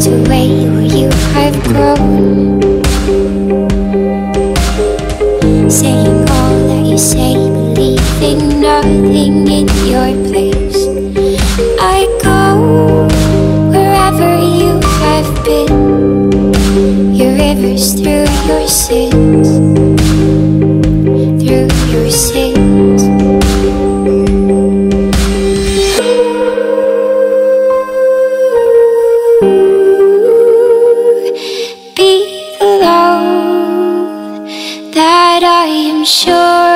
finds you have grown. Saying all that you say, believing nothing in your place. I go wherever you have been. Your rivers through your sins. That I am sure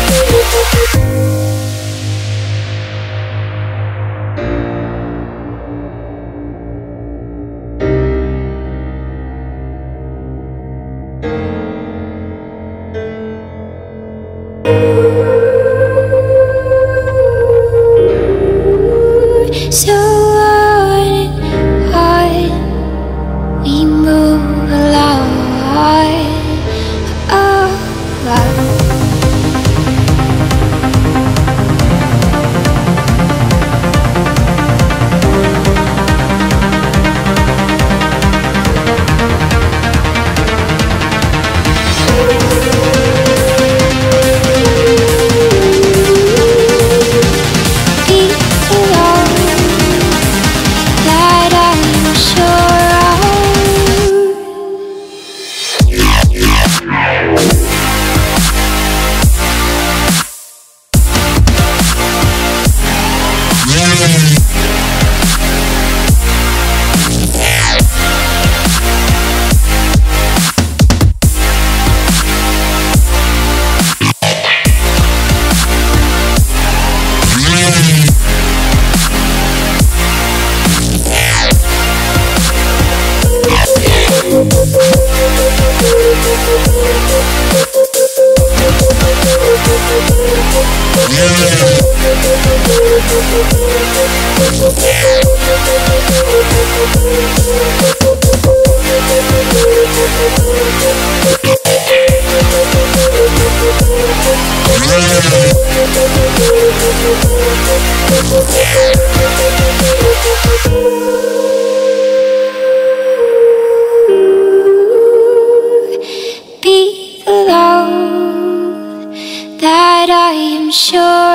Be the love that I am sure